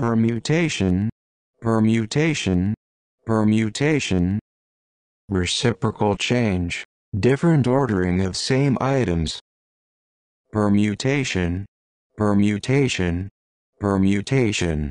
permutation, permutation, permutation, reciprocal change, different ordering of same items, permutation, permutation, permutation.